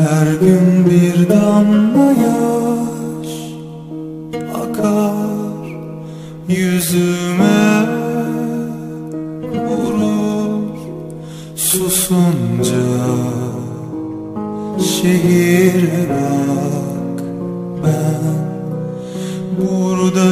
Her gün bir damla yaş akar. Yüzüme susunca şehire bak ben. Burada